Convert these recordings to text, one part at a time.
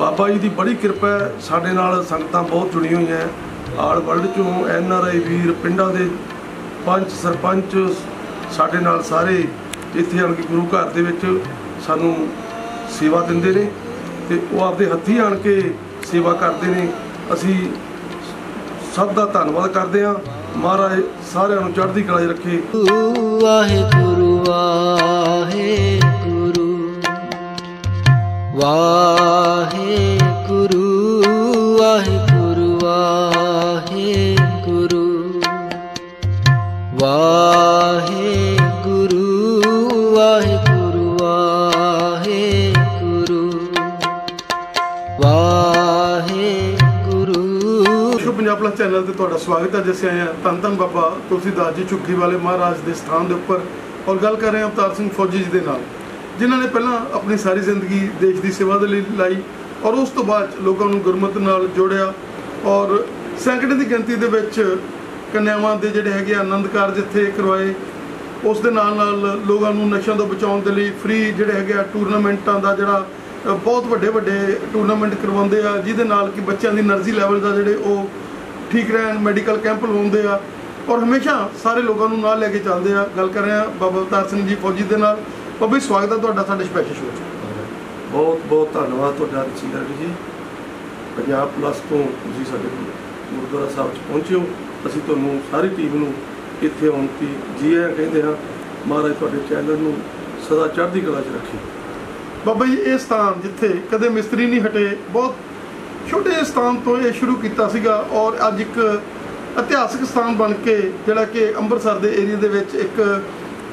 ਬਾਬਾ ਜੀ ਦੀ ਬੜੀ ਕਿਰਪਾ ਹੈ, ਸਾਡੇ ਨਾਲ ਸੰਗਤਾਂ ਬਹੁਤ ਜੁੜੀਆਂ ਹੋਈਆਂ ਆਲ ਵਰਲਡ ਚੋਂ ਐਨ ਆਰ ਆਈ ਵੀਰ ਪਿੰਡਾਂ ਦੇ ਪੰਚ ਸਰਪੰਚ ਸਾਡੇ ਨਾਲ ਸਾਰੇ ਇੱਥੇ ਆਣ ਕੇ ਗੁਰੂ ਘਰ ਦੇ ਵਿੱਚ ਸਾਨੂੰ ਸੇਵਾ ਦਿੰਦੇ ਨੇ ਤੇ ਉਹ ਆਪਦੇ ਹੱਥੀਂ ਆਣ ਕੇ ਸੇਵਾ ਕਰਦੇ ਨੇ। ਅਸੀਂ ਸਭ ਦਾ ਧੰਨਵਾਦ ਕਰਦੇ ਹਾਂ। ਮਹਾਰਾਜ ਸਾਰਿਆਂ ਨੂੰ ਚੜ੍ਹਦੀ ਕਲਾ 'ਚ ਰੱਖੇ। ਵਾਹਿਗੁਰੂ ਵਾਹਿਗੁਰੂ ਵਾਹਿਗੁਰੂ ਵਾਹਿਗੁਰੂ ਵਾਹਿਗੁਰੂ ਵਾਹਿਗੁਰੂ ਵਾਹਿਗੁਰੂ ਵਾਹਿਗੁਰੂ ਵਾਹਿਗੁਰੂ ਸ਼ੁਭ ਪੰਜਾਬ ਪਲਸ ਚੈਨਲ ਤੇ ਤੁਹਾਡਾ ਸਵਾਗਤ ਹੈ, ਜਿਸ ਆਏ ਹਾਂ ਧੰਨ ਧੰਨ ਬਾਬਾ ਤੁਲਸੀਦਾਸ ਜੀ ਝੁੱਗੀ ਵਾਲੇ ਮਹਾਰਾਜ ਦੇ ਸਥਾਨ ਦੇ ਉੱਪਰ। ਔਰ ਗੱਲ ਕਰ ਰਹੇ ਹਾਂ ਅਵਤਾਰ ਸਿੰਘ ਫੌਜੀ ਜੀ ਦੇ ਨਾਲ। ਜਿਨ੍ਹਾਂ ਨੇ ਪਹਿਲਾਂ ਆਪਣੀ ਸਾਰੀ ਜ਼ਿੰਦਗੀ ਦੇਸ਼ ਦੀ ਸੇਵਾ ਦੇ ਲਈ ਲਾਈ ਔਰ ਉਸ ਤੋਂ ਬਾਅਦ ਲੋਕਾਂ ਨੂੰ ਗੁਰਮਤਿ ਨਾਲ ਜੋੜਿਆ ਔਰ ਸੈਂਕੜੇ ਦੀ ਗਿਣਤੀ ਦੇ ਵਿੱਚ ਕੰਨਿਆਵਾਂ ਦੇ ਜਿਹੜੇ ਹੈਗੇ ਆਨੰਦ ਕਾਰਜ ਇੱਥੇ ਕਰਵਾਏ। ਉਸ ਦੇ ਨਾਲ ਨਾਲ ਲੋਕਾਂ ਨੂੰ ਨਸ਼ਿਆਂ ਤੋਂ ਬਚਾਉਣ ਦੇ ਲਈ ਫ੍ਰੀ ਜਿਹੜੇ ਹੈਗੇ ਆ ਟੂਰਨਾਮੈਂਟਾਂ ਦਾ ਜਿਹੜਾ ਬਹੁਤ ਵੱਡੇ ਵੱਡੇ ਟੂਰਨਾਮੈਂਟ ਕਰਵਾਉਂਦੇ ਆ, ਜਿਹਦੇ ਨਾਲ ਕਿ ਬੱਚਿਆਂ ਦੀ એનર્ਜੀ ਲੈਵਲ ਦਾ ਜਿਹੜੇ ਉਹ ਠੀਕ ਰਹਿਣ ਮੈਡੀਕਲ ਕੈਂਪ ਲਵਾਉਂਦੇ ਆ ਔਰ ਹਮੇਸ਼ਾ ਸਾਰੇ ਲੋਕਾਂ ਨੂੰ ਨਾਲ ਲੈ ਕੇ ਚੱਲਦੇ ਆ। ਗੱਲ ਕਰ ਰਹੇ ਆ ਬਾਬਾ ਅਵਤਾਰ ਸਿੰਘ ਜੀ ਫੌਜੀ ਦੇ ਨਾਲ। ਬਾਬਾ ਜੀ ਸਵਾਗਤ ਹੈ ਤੁਹਾਡਾ, ਸਾਡੇ ਸਪੈਸ਼ਲ ਸ਼ੋਅ 'ਚ। ਬਹੁਤ ਬਹੁਤ ਧੰਨਵਾਦ ਤੁਹਾਡਾ ਰਸੀਦਰ ਜੀ। ਪੰਜਾਬ ਪਲੱਸ ਤੋਂ ਤੁਸੀਂ ਸਾਡੇ ਗੁਰਦੁਆਰਾ ਸਾਹਿਬ 'ਚ ਪਹੁੰਚੇ ਹੋ। ਅਸੀਂ ਤੁਹਾਨੂੰ ਸਾਰੀ ਟੀਮ ਨੂੰ ਇੱਥੇ ਆਉਣ ਦੀ ਜੀ ਆਇਆਂ ਕਹਿੰਦੇ ਹਾਂ। ਮਹਾਰਾਜ ਤੁਹਾਡੇ ਚੈਨਲ ਨੂੰ ਸਦਾ ਚੜ੍ਹਦੀ ਕਲਾ 'ਚ ਰੱਖੇ। ਬਾਬਾ ਜੀ, ਇਹ ਸਥਾਨ ਜਿੱਥੇ ਕਦੇ ਮਿਸਤਰੀ ਨਹੀਂ ਹਟੇ, ਬਹੁਤ ਛੋਟੇ ਜਿਹੇ ਸਥਾਨ ਤੋਂ ਇਹ ਸ਼ੁਰੂ ਕੀਤਾ ਸੀਗਾ ਔਰ ਅੱਜ ਇੱਕ ਇਤਿਹਾਸਕ ਸਥਾਨ ਬਣ ਕੇ, ਜਿਹੜਾ ਕਿ ਅੰਮ੍ਰਿਤਸਰ ਦੇ ਏਰੀਆ ਦੇ ਵਿੱਚ ਇੱਕ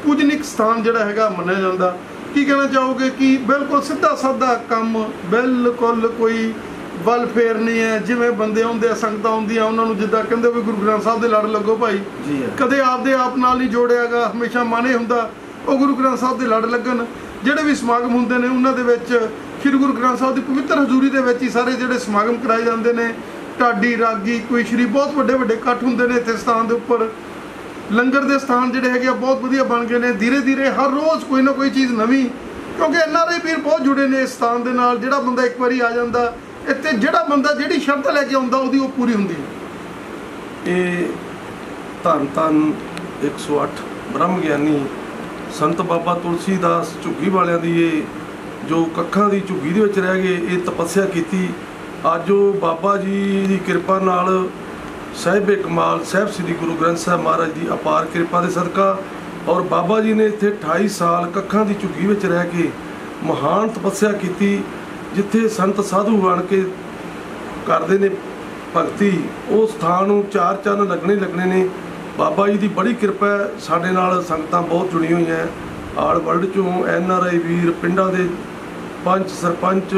ਪੂਜਨਿਕ ਸਥਾਨ ਜਿਹੜਾ ਹੈਗਾ ਮੰਨਿਆ ਜਾਂਦਾ। ਕੀ ਕਹਿਣਾ ਚਾਹੋਗੇ ਕਿ ਬਿਲਕੁਲ ਸਿੱਧਾ ਸਾਦਾ ਕੰਮ ਬਿਲਕੁਲ ਕੋਈ ਵੈਲਫੇਅਰ ਨਹੀਂ ਹੈ ਜਿਵੇਂ ਬੰਦੇ ਆਉਂਦੇ ਆ ਸੰਗਤਾਂ ਆਉਂਦੀਆਂ ਉਹਨਾਂ ਨੂੰ ਜਿੱਦਾਂ ਕਹਿੰਦੇ ਵੀ ਗੁਰੂ ਗ੍ਰੰਥ ਸਾਹਿਬ ਦੇ ਲੜ ਲੱਗੋ ਭਾਈ। ਕਦੇ ਆਪਦੇ ਆਪ ਨਾਲ ਨਹੀਂ ਜੋੜਿਆਗਾ ਹਮੇਸ਼ਾ ਮਾਨੇ ਹੁੰਦਾ ਉਹ ਗੁਰੂ ਗ੍ਰੰਥ ਸਾਹਿਬ ਦੇ ਲੜ ਲੱਗਣ। ਜਿਹੜੇ ਵੀ ਸਮਾਗਮ ਹੁੰਦੇ ਨੇ ਉਹਨਾਂ ਦੇ ਵਿੱਚ ਸ੍ਰੀ ਗੁਰੂ ਗ੍ਰੰਥ ਸਾਹਿਬ ਦੀ ਪਵਿੱਤਰ ਹਜ਼ੂਰੀ ਦੇ ਵਿੱਚ ਹੀ ਸਾਰੇ ਜਿਹੜੇ ਸਮਾਗਮ ਕਰਾਏ ਜਾਂਦੇ ਨੇ। ਢਾਡੀ ਰਾਗੀ ਕੋਈ ਸ਼੍ਰੀ ਬਹੁਤ ਵੱਡੇ ਵੱਡੇ ਇਕੱਠ ਹੁੰਦੇ ਨੇ ਇੱਥੇ ਸਥਾਨ ਦੇ ਉੱਪਰ। ਲੰਗਰ ਦੇ ਸਥਾਨ ਜਿਹੜੇ ਹੈਗੇ ਆ, ਬਹੁਤ ਵਧੀਆ ਬਣ ਗਏ ਨੇ। ਧੀਰੇ ਧੀਰੇ ਹਰ ਰੋਜ਼ ਕੋਈ ਨਾ ਕੋਈ ਚੀਜ਼ ਨਵੀਂ, ਕਿਉਂਕਿ ਐਨਆਰਆਈ ਵੀਰ ਬਹੁਤ ਜੁੜੇ ਨੇ ਇਸ ਸਥਾਨ ਦੇ ਨਾਲ। ਜਿਹੜਾ ਬੰਦਾ ਇੱਕ ਵਾਰੀ ਆ ਜਾਂਦਾ, ਇੱਥੇ ਜਿਹੜਾ ਬੰਦਾ ਜਿਹੜੀ ਸ਼ਰਤ ਲੈ ਕੇ ਆਉਂਦਾ, ਉਹਦੀ ਉਹ ਪੂਰੀ ਹੁੰਦੀ ਹੈ। ਇਹ ਧੰਨ ਧੰਨ 108 ਬ੍ਰਹਮ ਗਿਆਨੀ ਸੰਤ ਬਾਬਾ ਤੁਲਸੀਦਾਸ ਝੁੱਗੀ ਵਾਲਿਆਂ ਦੀ ਇਹ, ਜੋ ਕੱਖਾਂ ਦੀ ਝੁੱਗੀ ਦੇ ਵਿੱਚ ਰਹਿ ਗਏ, ਇਹ ਤਪੱਸਿਆ ਕੀਤੀ। ਅੱਜ ਉਹ ਬਾਬਾ ਜੀ ਦੀ ਕਿਰਪਾ ਨਾਲ ਸਾਹਿਬ ਕਮਾਲ, ਸਾਹਿਬ ਸ੍ਰੀ ਗੁਰੂ ਗ੍ਰੰਥ ਸਾਹਿਬ ਮਹਾਰਾਜ ਦੀ ਅਪਾਰ ਕਿਰਪਾ ਦੇ ਸਦਕਾ ਔਰ ਬਾਬਾ ਜੀ ਨੇ ਇੱਥੇ 28 ਸਾਲ ਕੱਖਾਂ ਦੀ ਝੁੱਗੀ ਵਿੱਚ ਰਹਿ ਕੇ ਮਹਾਨ ਤਪੱਸਿਆ ਕੀਤੀ, ਜਿੱਥੇ ਸੰਤ ਸਾਧੂ ਬਣ ਕੇ ਕਰਦੇ ਨੇ ਭਗਤੀ, ਉਹ ਸਥਾਨ ਨੂੰ ਚਾਰ ਚੰਨ ਲੱਗਣੇ ਲੱਗਣੇ ਨੇ। ਬਾਬਾ ਜੀ ਦੀ ਬੜੀ ਕਿਰਪਾ ਹੈ, ਸਾਡੇ ਨਾਲ ਸੰਗਤਾਂ ਬਹੁਤ ਜੁੜੀਆਂ ਹੋਈਆਂ ਆਲ ਵਰਲਡ ਚੋਂ ਐਨ ਆਰ ਆਈ ਵੀਰ, ਪਿੰਡਾਂ ਦੇ ਪੰਚ ਸਰਪੰਚ,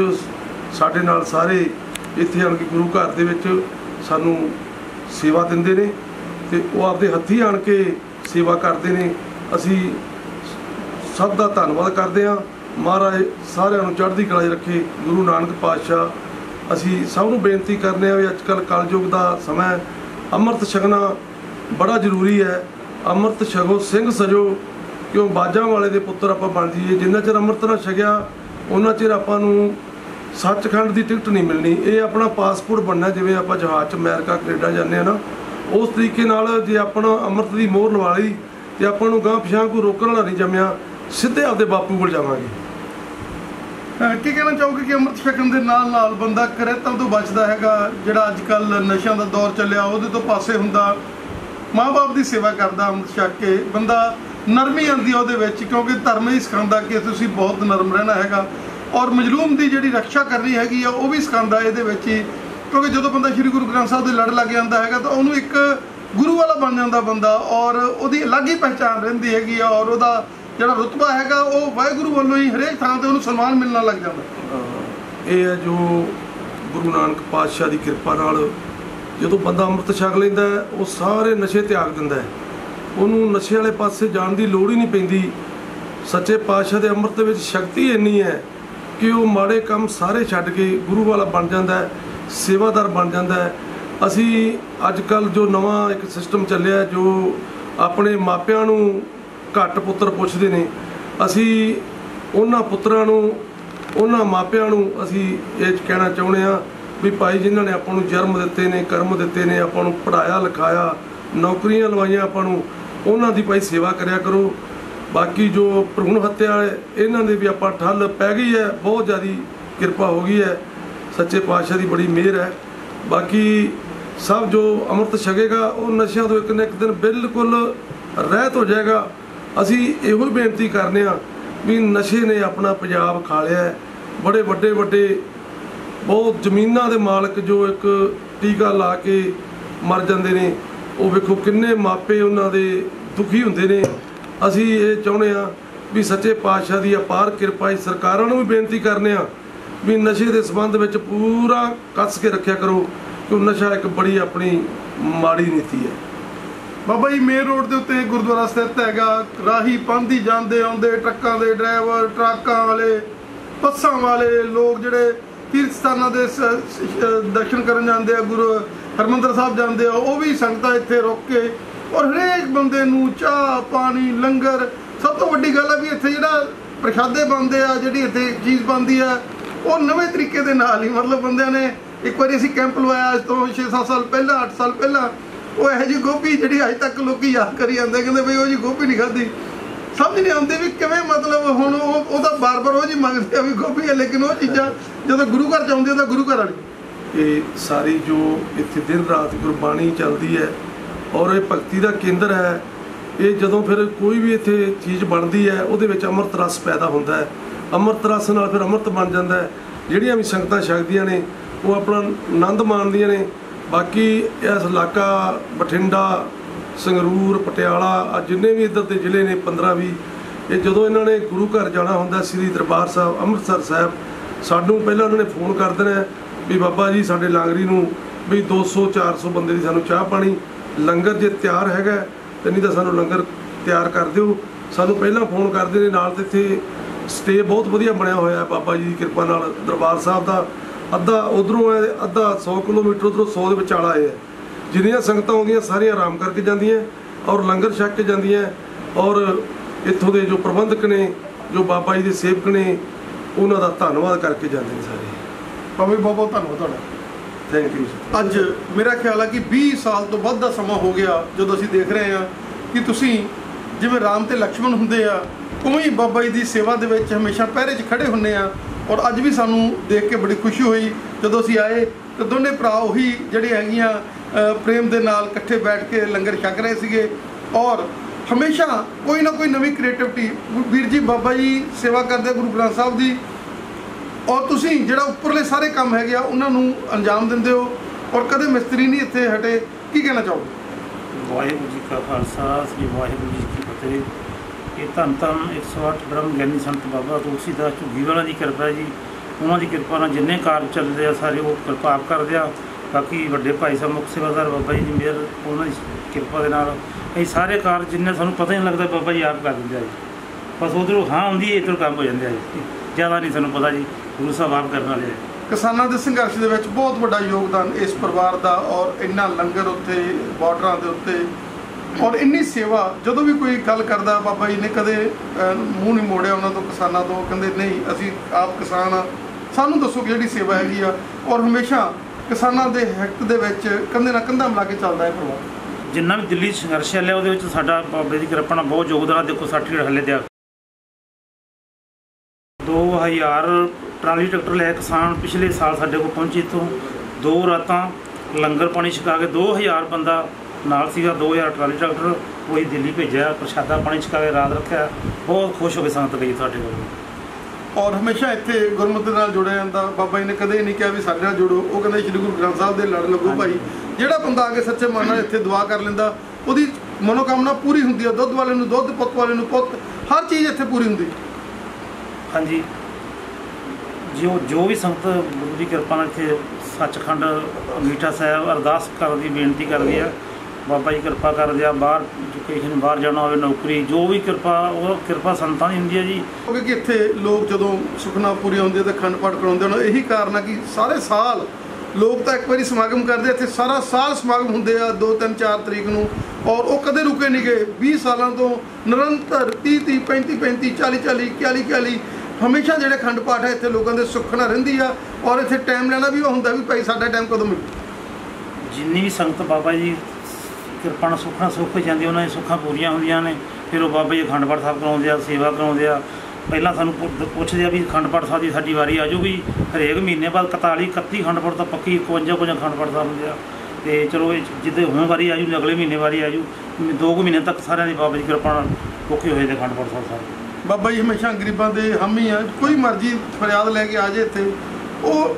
ਸਾਡੇ ਨਾਲ ਸਾਰੇ ਇੱਥੇ ਆਣ ਕੇ ਗੁਰੂ ਘਰ ਦੇ ਵਿੱਚ ਸਾਨੂੰ ਸੇਵਾ ਦਿੰਦੇ ਨੇ ਤੇ ਉਹ ਆਪਦੇ ਹੱਥੀਂ ਆਣ ਕੇ ਸੇਵਾ ਕਰਦੇ ਨੇ। ਅਸੀਂ ਸਭ ਦਾ ਧੰਨਵਾਦ ਕਰਦੇ ਹਾਂ। ਮਹਾਰਾਜ ਸਾਰਿਆਂ ਨੂੰ ਚੜ੍ਹਦੀ ਕਲਾ 'ਚ ਰੱਖੇ। ਗੁਰੂ ਨਾਨਕ ਪਾਤਸ਼ਾਹ, ਅਸੀਂ ਸਭ ਨੂੰ ਬੇਨਤੀ ਕਰਨੇ ਆ ਵੀ ਅੱਜ ਕੱਲ੍ਹ ਕਲਯੁਗ ਦਾ ਸਮਾਂ ਅੰਮ੍ਰਿਤ ਛਕਣਾ ਬੜਾ ਜ਼ਰੂਰੀ ਹੈ। ਅੰਮ੍ਰਿਤ ਛਕੋ, ਸਿੰਘ ਸਜੋ, ਕਿਉਂ ਬਾਜਾਂ ਵਾਲੇ ਦੇ ਪੁੱਤਰ ਆਪਾਂ ਬਣ ਜਾਈਏ। ਜਿੰਨਾ ਚਿਰ ਅੰਮ੍ਰਿਤ ਨਾ ਛਕਿਆ ਉਹਨਾਂ ਚਿਰ ਆਪਾਂ ਨੂੰ ਸੱਚਖੰਡ ਦੀ ਟਿਕਟ ਨਹੀਂ ਮਿਲਣੀ। ਇਹ ਆਪਣਾ ਪਾਸਪੋਰਟ ਬਣਨਾ ਜਿਵੇਂ ਆਪਾਂ ਜਹਾਜ਼ 'ਚ ਅਮਰੀਕਾ, ਕੈਨੇਡਾ ਜਾਂਦੇ ਆ ਨਾ। ਉਸ ਤਰੀਕੇ ਨਾਲ ਜੇ ਆਪਣਾ ਅੰਮ੍ਰਿਤ ਦੀ ਮੋਹਰ ਲਵਾ ਲਈ ਤੇ ਆਪਾਂ ਨੂੰ ਗਾਂ ਪਿਛਾਂ ਕੋਈ ਰੋਕਣ ਵਾਲਾ ਨਹੀਂ ਜੰਮਿਆ, ਸਿੱਧੇ ਆਪਦੇ ਬਾਪੂ ਕੋਲ ਜਾਵਾਂਗੇ। ਕੀ ਕਹਿਣਾ ਚਾਹੋਗੇ ਕਿ ਅੰਮ੍ਰਿਤ ਛਕਣ ਦੇ ਨਾਲ ਨਾਲ ਬੰਦਾ ਕਰੇਤਾਂ ਤੋਂ ਬਚਦਾ ਹੈਗਾ, ਜਿਹੜਾ ਅੱਜ ਕੱਲ ਨਸ਼ਿਆਂ ਦਾ ਦੌਰ ਚੱਲਿਆ, ਉਹਦੇ ਤੋਂ ਪਾਸੇ ਹੁੰਦਾ। ਮਾਂ-ਬਾਪ ਦੀ ਸੇਵਾ ਕਰਦਾ ਅੰਮ੍ਰਿਤ ਛਕ ਕੇ। ਬੰਦਾ ਨਰਮੀ ਆਉਂਦੀ ਆ ਉਹਦੇ ਵਿੱਚ, ਕਿਉਂਕਿ ਧਰਮ ਹੀ ਸਿਖਾਉਂਦਾ ਕਿ ਤੁਸੀਂ ਬਹੁਤ ਨਰਮ ਰਹਿਣਾ ਹੈਗਾ। ਔਰ ਮਜਲੂਮ ਦੀ ਜਿਹੜੀ ਰੱਖਿਆ ਕਰਨੀ ਹੈਗੀ ਆ, ਉਹ ਵੀ ਸਿਖਾਉਂਦਾ ਇਹਦੇ ਵਿੱਚ ਹੀ। ਕਿਉਂਕਿ ਜਦੋਂ ਬੰਦਾ ਸ੍ਰੀ ਗੁਰੂ ਗ੍ਰੰਥ ਸਾਹਿਬ ਦੇ ਲੜ ਲੱਗ ਜਾਂਦਾ ਹੈਗਾ, ਤਾਂ ਉਹਨੂੰ ਇੱਕ ਗੁਰੂ ਵਾਲਾ ਬਣ ਜਾਂਦਾ ਬੰਦਾ ਔਰ ਉਹਦੀ ਅਲੱਗ ਹੀ ਪਹਿਚਾਣ ਰਹਿੰਦੀ ਹੈਗੀ ਆ ਔਰ ਉਹਦਾ ਜਿਹੜਾ ਰੁਤਬਾ ਹੈਗਾ, ਉਹ ਵਾਹਿਗੁਰੂ ਵੱਲੋਂ ਹੀ ਹਰੇਕ ਥਾਂ ਤੇ ਉਹਨੂੰ ਸਨਮਾਨ ਮਿਲਣ ਲੱਗ ਜਾਂਦਾ। ਇਹ ਹੈ ਜੋ ਗੁਰੂ ਨਾਨਕ ਪਾਤਸ਼ਾਹ ਦੀ ਕਿਰਪਾ ਨਾਲ ਜਦੋਂ ਬੰਦਾ ਅੰਮ੍ਰਿਤ ਛਕ ਲੈਂਦਾ ਉਹ ਸਾਰੇ ਨਸ਼ੇ ਤਿਆਗ ਦਿੰਦਾ ਉਹਨੂੰ ਨਸ਼ੇ ਵਾਲੇ ਪਾਸੇ ਜਾਣ ਦੀ ਲੋੜ ਹੀ ਨਹੀਂ ਪੈਂਦੀ। ਸੱਚੇ ਪਾਤਸ਼ਾਹ ਦੇ ਅੰਮ੍ਰਿਤ ਵਿੱਚ ਸ਼ਕਤੀ ਇੰਨੀ ਹੈ ਕਿ ਉਹ ਮਾੜੇ ਕੰਮ ਸਾਰੇ ਛੱਡ ਕੇ ਗੁਰੂ ਵਾਲਾ ਬਣ ਜਾਂਦਾ ਹੈ, ਸੇਵਾਦਾਰ ਬਣ ਜਾਂਦਾ ਹੈ। ਅਸੀਂ ਅੱਜ ਕੱਲ ਜੋ ਨਵਾਂ ਇੱਕ ਸਿਸਟਮ ਚੱਲਿਆ ਜੋ ਆਪਣੇ ਮਾਪਿਆਂ ਨੂੰ ਘੱਟ ਪੁੱਤਰ ਪੁੱਛਦੇ ਨੇ, ਅਸੀਂ ਉਹਨਾਂ ਪੁੱਤਰਾਂ ਨੂੰ, ਉਹਨਾਂ ਮਾਪਿਆਂ ਨੂੰ ਅਸੀਂ ਇਹ ਕਹਿਣਾ ਚਾਹੁੰਦੇ ਆ ਵੀ ਭਾਈ ਜਿਨ੍ਹਾਂ ਨੇ ਆਪਾਂ ਨੂੰ ਜਨਮ ਦਿੱਤੇ ਨੇ, ਕਰਮ ਦਿੱਤੇ ਨੇ, ਆਪਾਂ ਨੂੰ ਪੜਾਇਆ ਲਿਖਾਇਆ, ਨੌਕਰੀਆਂ ਲਵਾਈਆਂ ਆਪਾਂ ਨੂੰ, ਉਹਨਾਂ ਦੀ ਭਾਈ ਸੇਵਾ ਕਰਿਆ ਕਰੋ। ਬਾਕੀ ਜੋ ਭਰੂਣ ਹੱਤਿਆ ਵਾਲੇ, ਇਹਨਾਂ ਦੇ ਵੀ ਆਪਾਂ ਠੱਲ ਪੈ ਗਈ ਹੈ, ਬਹੁਤ ਜ਼ਿਆਦੀ ਕਿਰਪਾ ਹੋ ਗਈ ਹੈ। ਸੱਚੇ ਪਾਤਸ਼ਾਹ ਦੀ ਬੜੀ ਮਿਹਰ ਹੈ। ਬਾਕੀ ਸਭ ਜੋ ਅੰਮ੍ਰਿਤ ਛਕੇਗਾ, ਉਹ ਨਸ਼ਿਆਂ ਤੋਂ ਇੱਕ ਨਾ ਇੱਕ ਦਿਨ ਬਿਲਕੁਲ ਰਹਿਤ ਹੋ ਜਾਏਗਾ। ਅਸੀਂ ਇਹੋ ਹੀ ਬੇਨਤੀ ਕਰਨੇ ਆ ਵੀ ਨਸ਼ੇ ਨੇ ਆਪਣਾ ਪੰਜਾਬ ਖਾ ਲਿਆ ਬੜੇ ਵੱਡੇ ਵੱਡੇ, ਬਹੁਤ ਜ਼ਮੀਨਾਂ ਦੇ ਮਾਲਕ ਜੋ ਇੱਕ ਟੀਕਾ ਲਾ ਕੇ ਮਰ ਜਾਂਦੇ ਨੇ, ਉਹ ਵੇਖੋ ਕਿੰਨੇ ਮਾਪੇ ਉਹਨਾਂ ਦੇ ਦੁਖੀ ਹੁੰਦੇ ਨੇ। ਅਸੀਂ ਇਹ ਚਾਹੁੰਦੇ ਆ ਵੀ ਸੱਚੇ ਪਾਤਸ਼ਾਹ ਦੀ ਅਪਾਰ ਕਿਰਪਾ ਹੈ ਸਰਕਾਰਾਂ ਨੂੰ ਵੀ ਬੇਨਤੀ ਕਰਨੇ ਆ ਵੀ ਨਸ਼ੇ ਦੇ ਸੰਬੰਧ ਵਿੱਚ ਪੂਰਾ ਕੱਸ ਕੇ ਰੱਖਿਆ ਕਰੋ ਕਿ ਨਸ਼ਾ ਇੱਕ ਬੜੀ ਆਪਣੀ ਮਾੜੀ ਨੀਤੀ ਹੈ। ਬਾਬਾ ਜੀ ਮੇਨ ਰੋਡ ਦੇ ਉੱਤੇ ਗੁਰਦੁਆਰਾ ਸਥਿਤ ਹੈਗਾ, ਰਾਹੀ ਪੰਧੀ ਜਾਂਦੇ ਆਉਂਦੇ ਟਰੱਕਾਂ ਦੇ ਡਰਾਈਵਰ ਟਰੱਕਾਂ ਵਾਲੇ, ਬੱਸਾਂ ਵਾਲੇ ਲੋਕ ਜਿਹੜੇ ਤੀਰਥ ਸਥਾਨਾਂ ਦੇ ਸ- ਦਰਸ਼ਨ ਕਰਨ ਜਾਂਦੇ ਆ, ਗੁਰੂ ਹਰਮੰਦਰ ਸਾਹਿਬ ਜਾਂਦੇ ਆ, ਉਹ ਵੀ ਸੰਗਤਾਂ ਇੱਥੇ ਰੁਕ ਕੇ ਔਰ ਹਰੇਕ ਬੰਦੇ ਨੂੰ ਚਾਹ, ਪਾਣੀ, ਲੰਗਰ, ਸਭ ਤੋਂ ਵੱਡੀ ਗੱਲ ਹੈ ਵੀ ਇੱਥੇ ਜਿਹੜਾ ਪ੍ਰਸ਼ਾਦੇ ਬਣਦੇ ਆ, ਜਿਹੜੀ ਇੱਥੇ ਚੀਜ਼ ਬਣਦੀ ਆ, ਉਹ ਨਵੇਂ ਤਰੀਕੇ ਦੇ ਨਾਲ ਹੀ, ਮਤਲਬ ਬੰਦਿਆਂ ਨੇ ਇੱਕ ਵਾਰੀ ਅਸੀਂ ਕੈਂਪ ਲਵਾਇਆ ਅੱਜ ਤੋਂ 6-7 ਸਾਲ ਪਹਿਲਾਂ 8 ਸਾਲ ਪਹਿਲਾਂ, ਉਹ ਇਹੋ ਜੀ ਗੋਭੀ ਜਿਹੜੀ ਅੱਜ ਤੱਕ ਲੋਕੀ ਯਾਦ ਕਰੀ ਜਾਂਦੇ ਕਹਿੰਦੇ ਬਈ ਉਹ ਜੀ ਗੋਭੀ ਨਹੀਂ ਖਾਧੀ। ਸਮਝ ਨਹੀਂ ਆਉਂਦੀ ਵੀ ਕਿਵੇਂ ਮਤਲਬ ਹੁਣ ਉਹ, ਉਹਦਾ ਬਾਰ-ਬਾਰ ਉਹ ਜੀ ਮੰਗਦੇ ਆ ਵੀ ਗੋਭੀ ਹੈ ਲੇਕਿਨ ਉਹ ਚੀਜ਼ਾਂ ਜਦੋਂ ਗੁਰੂ ਘਰ ਚ ਆਉਂਦੀਆਂ ਤਾਂ ਗੁਰੂ ਘਰ ਵਾਲੀ। ਇਹ ਸਾਰੀ ਜੋ ਇੱਥੇ ਦਿਨ ਰਾਤ ਗੁਰਬਾਣੀ ਚੱਲਦੀ ਹੈ ਔਰ ਇਹ ਭਗਤੀ ਦਾ ਕੇਂਦਰ ਹੈ। ਇਹ ਜਦੋਂ ਫਿਰ ਕੋਈ ਵੀ ਇੱਥੇ ਚੀਜ਼ ਬਣਦੀ ਹੈ, ਉਹਦੇ ਵਿੱਚ ਅੰਮ੍ਰਿਤ ਰਸ ਪੈਦਾ ਹੁੰਦਾ ਹੈ। ਅੰਮ੍ਰਿਤ ਰਸ ਨਾਲ ਫਿਰ ਅੰਮ੍ਰਿਤ ਬਣ ਜਾਂਦਾ ਹੈ। ਜਿਹੜੀਆਂ ਵੀ ਸੰਗਤਾਂ ਛਕਦੀਆਂ ਨੇ, ਉਹ ਆਪਣਾ ਆਨੰਦ ਮਾਣਦੀਆਂ ਨੇ। ਬਾਕੀ ਇਸ ਇਲਾਕਾ, ਬਠਿੰਡਾ, ਸੰਗਰੂਰ, ਪਟਿਆਲਾ ਆ ਜਿੰਨੇ ਵੀ ਇੱਧਰ ਦੇ ਜ਼ਿਲ੍ਹੇ ਨੇ 15 20 ਇਹ ਜਦੋਂ ਇਹਨਾਂ ਨੇ ਗੁਰੂ ਘਰ ਜਾਣਾ ਹੁੰਦਾ ਸ੍ਰੀ ਦਰਬਾਰ ਸਾਹਿਬ, ਅੰਮ੍ਰਿਤਸਰ ਸਾਹਿਬ, ਸਾਨੂੰ ਪਹਿਲਾਂ ਉਹਨਾਂ ਨੇ ਫੋਨ ਕਰ ਦੇਣਾ ਵੀ ਬਾਬਾ ਜੀ, ਸਾਡੇ ਲਾਂਗਰੀ ਨੂੰ ਵੀ 200 400 ਬੰਦੇ ਦੀ ਸਾਨੂੰ ਚਾਹ ਪਾਣੀ ਲੰਗਰ ਜੇ ਤਿਆਰ ਹੈਗਾ ਤੇ ਨਹੀਂ ਤਾਂ ਸਾਨੂੰ ਲੰਗਰ ਤਿਆਰ ਕਰ ਦਿਓ। ਸਾਨੂੰ ਪਹਿਲਾਂ ਫੋਨ ਕਰਦੇ ਨੇ, ਨਾਲ ਤੇ ਇੱਥੇ ਸਟੇ ਬਹੁਤ ਵਧੀਆ ਬਣਿਆ ਹੋਇਆ ਹੈ, ਬਾਬਾ ਜੀ ਦੀ ਕਿਰਪਾ ਨਾਲ, ਦਰਬਾਰ ਸਾਹਿਬ ਦਾ। ਅੱਧਾ ਉਧਰੋਂ ਹੈ, ਅੱਧਾ 100 ਕਿਲੋਮੀਟਰ ਉਧਰੋਂ 100 ਦੇ ਵਿਚਾਲਾ ਹੈ। ਜਿੰਨੀਆਂ ਸੰਗਤਾਂ ਆਉਂਦੀਆਂ, ਸਾਰੀਆਂ ਆਰਾਮ ਕਰਕੇ ਜਾਂਦੀਆਂ ਔਰ ਲੰਗਰ ਛਕ ਕੇ ਜਾਂਦੀਆਂ ਔਰ ਇੱਥੋਂ ਦੇ ਜੋ ਪ੍ਰਬੰਧਕ ਨੇ, ਜੋ ਬਾਬਾ ਜੀ ਦੇ ਸੇਵਕ ਨੇ, ਉਹਨਾਂ ਦਾ ਧੰਨਵਾਦ ਕਰਕੇ ਜਾਂਦੇ ਨੇ ਸਾਰੇ। ਭਾਵੇਂ ਬਹੁਤ ਬਹੁਤ ਧੰਨਵਾਦ ਤੁਹਾਡਾ। ਥੈਂਕ ਯੂ ਅੱਜ ਮੇਰਾ ਖਿਆਲ ਆ ਕਿ 20 ਸਾਲ ਤੋਂ ਵੱਧ ਦਾ ਸਮਾਂ ਹੋ ਗਿਆ ਜਦੋਂ ਅਸੀਂ ਦੇਖ ਰਹੇ ਹਾਂ ਕਿ ਤੁਸੀਂ ਜਿਵੇਂ ਰਾਮ ਤੇ ਲਕਸ਼ਮਣ ਹੁੰਦੇ ਆ, ਉਵੇਂ ਹੀ ਬਾਬਾ ਜੀ ਦੀ ਸੇਵਾ ਦੇ ਵਿੱਚ ਹਮੇਸ਼ਾ ਪਹਿਰੇ 'ਚ ਖੜੇ ਹੁੰਨੇ ਆ ਔਰ ਅੱਜ ਵੀ ਸਾਨੂੰ ਦੇਖ ਕੇ ਬੜੀ ਖੁਸ਼ੀ ਹੋਈ ਜਦੋਂ ਅਸੀਂ ਆਏ ਤੇ ਦੋਨੇ ਭਰਾ ਉਹੀ ਜਿਹੜੇ ਹੈਗੀਆਂ ਪ੍ਰੇਮ ਦੇ ਨਾਲ ਇਕੱਠੇ ਬੈਠ ਕੇ ਲੰਗਰ ਛਕ ਰਹੇ ਸੀਗੇ ਔਰ ਹਮੇਸ਼ਾ ਕੋਈ ਨਾ ਕੋਈ ਨਵੀਂ ਕ੍ਰੀਏਟੀਵਿਟੀ ਵੀਰ ਜੀ ਬਾਬਾ ਜੀ ਸੇਵਾ ਕਰਦੇ ਗੁਰੂ ਗ੍ਰੰਥ ਸਾਹਿਬ ਦੀ ਔਰ ਤੁਸੀਂ ਜਿਹੜਾ ਉੱਪਰਲੇ ਸਾਰੇ ਕੰਮ ਹੈਗੇ ਆ, ਉਹਨਾਂ ਨੂੰ ਅੰਜਾਮ ਦਿੰਦੇ ਹੋ ਔਰ ਕਦੇ ਮਿਸਤਰੀ ਨਹੀਂ ਇੱਥੇ ਹਟੇ, ਕੀ ਕਹਿਣਾ ਚਾਹੋਗੇ? ਵਾਹਿਗੁਰੂ ਜੀ ਕਾ ਖਾਲਸਾ, ਸ੍ਰੀ ਵਾਹਿਗੁਰੂ ਜੀ ਕੀ ਫਤਿਹ। ਇਹ ਧੰਨ ਧੰਨ 108 ਬ੍ਰਹਮ ਗਿਆਨੀ ਸੰਤ ਬਾਬਾ ਤੁਲਸੀਦਾਸ ਝੁੱਗੀ ਵਾਲਾ ਦੀ ਕਿਰਪਾ ਜੀ। ਉਹਨਾਂ ਦੀ ਕਿਰਪਾ ਨਾਲ ਜਿੰਨੇ ਕਾਰਜ ਚੱਲਦੇ ਆ, ਸਾਰੇ ਉਹ ਕਿਰਪਾ ਆਪ ਕਰਦੇ ਆ। ਬਾਕੀ ਵੱਡੇ ਭਾਈ ਸਾਹਿਬ, ਮੁਖ ਸੇਵਾਦਾਰ ਬਾਬਾ ਜੀ ਦੀ ਮਿਹਰ, ਉਹਨਾਂ ਦੀ ਕਿਰਪਾ ਦੇ ਨਾਲ ਇਹ ਸਾਰੇ ਕਾਰਜ ਜਿੰਨੇ ਸਾਨੂੰ ਪਤਾ ਹੀ ਨਹੀਂ ਲੱਗਦਾ, ਬਾਬਾ ਜੀ ਆਪ ਕਰ ਦਿੰਦੇ ਆ ਜੀ। ਬਸ ਉਧਰੋਂ ਹਾਂ ਹੁੰਦੀ ਹੈ, ਇੱਧਰੋਂ ਕੰਮ ਹੋ ਜਾਂਦੇ ਆ ਜੀ। ਜ਼ਿਆਦਾ ਨਹੀਂ ਸਾਨੂੰ ਪਤਾ ਜੀ। ਗੁਰੂ ਸਾਹਿਬ ਆਪ ਕਰਨ ਵਾਲੇ ਆ। ਕਿਸਾਨਾਂ ਦੇ ਸੰਘਰਸ਼ ਦੇ ਵਿੱਚ ਬਹੁਤ ਵੱਡਾ ਯੋਗਦਾਨ ਇਸ ਪਰਿਵਾਰ ਦਾ ਔਰ ਇੰਨਾ ਲੰਗਰ ਉੱਤੇ ਬਾਰਡਰਾਂ ਦੇ ਉੱਤੇ ਔਰ ਇੰਨੀ ਸੇਵਾ ਜਦੋਂ ਵੀ ਕੋਈ ਗੱਲ ਕਰਦਾ ਬਾਬਾ ਜੀ ਨੇ ਕਦੇ ਮੂੰਹ ਨਹੀਂ ਮੋੜਿਆ ਉਹਨਾਂ ਤੋਂ ਕਿਸਾਨਾਂ ਤੋਂ ਕਹਿੰਦੇ ਨਹੀਂ ਅਸੀਂ ਆਪ ਕਿਸਾਨ ਆ ਸਾਨੂੰ ਦੱਸੋ ਕਿ ਜਿਹੜੀ ਸੇਵਾ ਹੈਗੀ ਆ। ਔਰ ਹਮੇਸ਼ਾ ਕਿਸਾਨਾਂ ਦੇ ਹਿੱਤ ਦੇ ਵਿੱਚ ਕੰਧੇ ਨਾਲ ਕੰਧਾ ਮਿਲਾ ਕੇ ਚੱਲਦਾ ਹੈ ਪਰਿਵਾਰ। ਜਿੰਨਾ ਵੀ ਦਿੱਲੀ ਸੰਘਰਸ਼ ਚੱਲਿਆ ਉਹਦੇ ਵਿੱਚ ਸਾਡਾ ਬਾਬੇ ਦੀ ਕਿਰਪਾ ਨਾਲ ਬਹੁਤ ਯੋਗਦਾਨ ਦੇਖੋ ਸਰਟੀਫਿਕੇਟ ਹੱਲੇ ਦਿਆ 2000 ਟਰਾਲੀ ਟਰੈਕਟਰ ਲੈ ਕਿਸਾਨ ਪਿਛਲੇ ਸਾਲ ਸਾਡੇ ਕੋਲ ਪਹੁੰਚੇ ਤੋਂ ਦੋ ਰਾਤਾਂ ਲੰਗਰ ਪਾਣੀ ਛਕਾ ਕੇ 2000 ਬੰਦਾ ਨਾਲ ਸੀਗਾ 2000 ਟਰਾਲੀ ਟਰੈਕਟਰ। ਉਹੀ ਦਿੱਲੀ ਭੇਜਿਆ ਪ੍ਰਸ਼ਾਦਾ ਪਾਣੀ ਛਕਾ ਕੇ ਰਾਤ ਰੱਖਿਆ। ਬਹੁਤ ਖੁਸ਼ ਹੋ ਕੇ ਸੰਗਤ ਗਈ ਸਾਡੇ ਕੋਲ। ਔਰ ਹਮੇਸ਼ਾ ਇੱਥੇ ਗੁਰਮਤਿ ਨਾਲ ਜੁੜਿਆ ਜਾਂਦਾ। ਬਾਬਾ ਜੀ ਨੇ ਕਦੇ ਨਹੀਂ ਕਿਹਾ ਵੀ ਸਾਡੇ ਨਾਲ ਜੁੜੋ। ਉਹ ਕਹਿੰਦੇ ਸ਼੍ਰੀ ਗੁਰੂ ਗ੍ਰੰਥ ਸਾਹਿਬ ਦੇ ਲੜ ਲੱਗੋ ਭਾਈ। ਜਿਹੜਾ ਬੰਦਾ ਆ ਕੇ ਸੱਚੇ ਮਨ ਨਾਲ ਇੱਥੇ ਦੁਆ ਕਰ ਲੈਂਦਾ ਉਹਦੀ ਮਨੋਕਾਮਨਾ ਪੂਰੀ ਹੁੰਦੀ ਹੈ ਦੁੱਧ ਵਾਲੇ ਨੂੰ ਦੁੱਧ ਪੁੱਤ ਵਾਲੇ ਨੂੰ ਪੁੱਤ ਹਰ ਚੀਜ਼ ਇੱਥੇ ਪੂਰੀ ਹੁੰਦੀ। ਹਾਂਜੀ। ਜੋ ਜੋ ਵੀ ਸੰਗਤ ਗੁਰੂ ਦੀ ਕਿਰਪਾ ਨਾਲ ਇੱਥੇ ਸੱਚਖੰਡ ਅੰਗੀਠਾ ਸਾਹਿਬ ਅਰਦਾਸ ਕਰਨ ਦੀ ਬੇਨਤੀ ਕਰਦੀ ਆ, ਬਾਬਾ ਜੀ ਕਿਰਪਾ ਕਰਦੇ ਆ, ਬਾਹਰ ਕਿਸੇ ਨੂੰ ਬਾਹਰ ਜਾਣਾ ਹੋਵੇ, ਨੌਕਰੀ, ਜੋ ਵੀ ਕਿਰਪਾ, ਉਹ ਕਿਰਪਾ ਸੰਤਾਂ ਦੀ ਹੁੰਦੀ ਹੈ ਜੀ। ਕਿਉਂਕਿ ਇੱਥੇ ਲੋਕ ਜਦੋਂ ਸੁਖਨਾ ਪੂਰੀ ਹੁੰਦੀ ਤੇ ਖੰਡ ਪਾਠ ਕਰਾਉਂਦੇ ਹਨ ਇਹੀ ਕਾਰਨ ਆ ਕਿ ਸਾਰੇ ਸਾਲ ਲੋਕ ਤਾਂ ਇੱਕ ਵਾਰੀ ਸਮਾਗਮ ਕਰਦੇ ਇੱਥੇ ਸਾਰਾ ਸਾਲ ਸਮਾਗਮ ਹੁੰਦੇ ਆ 2 3 4 ਤਰੀਕ ਨੂੰ। ਔਰ ਉਹ ਕਦੇ ਰੁਕੇ ਨਹੀਂ ਗਏ 20 ਸਾਲਾਂ ਤੋਂ ਨਿਰੰਤਰ 30 30 35 35 40 40 41 41 ਹਮੇਸ਼ਾ ਜਿਹੜੇ ਖੰਡ ਪਾਠ ਹੈ ਇੱਥੇ ਲੋਕਾਂ ਦੇ ਸੁੱਖਣਾ ਰਹਿੰਦੀ ਆ ਔਰ ਇੱਥੇ ਟਾਈਮ ਲੈਣਾ ਵੀ ਉਹ ਹੁੰਦਾ ਵੀ ਭਾਈ ਸਾਡਾ ਟਾਈਮ ਕਦੋਂ ਮਿਲੂ? ਜਿੰਨੀ ਵੀ ਸੰਗਤ ਬਾਬਾ ਜੀ ਕਿਰਪਾ ਨਾਲ ਸੁੱਖਾਂ ਸੁੱਖ ਜਾਂਦੀ ਉਹਨਾਂ ਦੀਆਂ ਸੁੱਖਾਂ ਪੂਰੀਆਂ ਹੁੰਦੀਆਂ ਨੇ। ਫਿਰ ਉਹ ਬਾਬਾ ਜੀ ਅਖੰਡ ਪਾਠ ਸਾਹਿਬ ਕਰਾਉਂਦੇ ਆ, ਸੇਵਾ ਕਰਾਉਂਦੇ ਆ। ਪਹਿਲਾਂ ਸਾਨੂੰ ਪੁੱਛਦੇ ਆ ਵੀ ਅਖੰਡ ਪਾਠ ਸਾਹਿਬ ਦੀ ਸਾਡੀ ਵਾਰੀ ਆ ਜਾਊਗੀ। ਹਰੇਕ ਮਹੀਨੇ ਬਾਅਦ 41 31 ਅਖੰਡ ਪਾਠ ਤਾਂ ਪੱਕੀ 51 51 ਖੰਡ ਪਾਠ ਸਾਹਿਬ ਹੁੰਦੇ ਆ। ਤੇ ਚਲੋ ਇਹ ਜਿੱਦੇ ਹੁਣ ਵਾਰੀ ਆ ਜੂ ਅਗਲੇ ਮਹੀਨੇ ਵਾਰੀ ਆ ਜੂ ਦੋ ਕੁ ਮਹੀਨੇ ਤੱਕ ਸਾਰਿਆਂ ਦੀ ਬਾਬਾ ਜੀ ਕਿਰਪਾ ਨਾਲ ਔਖੇ ਹੋਏ ਦੇ ਅਖੰਡ ਪਾਠ ਸਾਹਿਬ ਸਾਹਿਬ ਬਾਬਾ ਜੀ ਹਮੇਸ਼ਾ ਗਰੀਬਾਂ ਦੇ ਹਾਮੀ ਆ। ਕੋਈ ਮਰਜ਼ੀ ਫਰਿਆਦ ਲੈ ਕੇ ਆ ਜੇ ਇੱਥੇ। ਉਹ